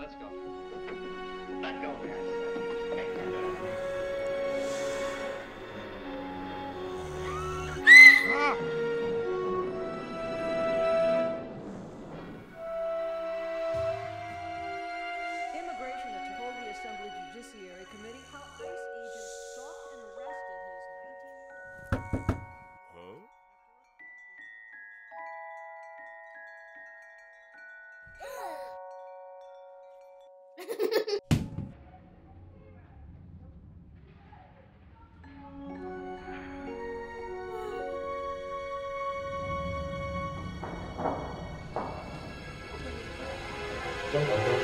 let's go. Let's go. Don't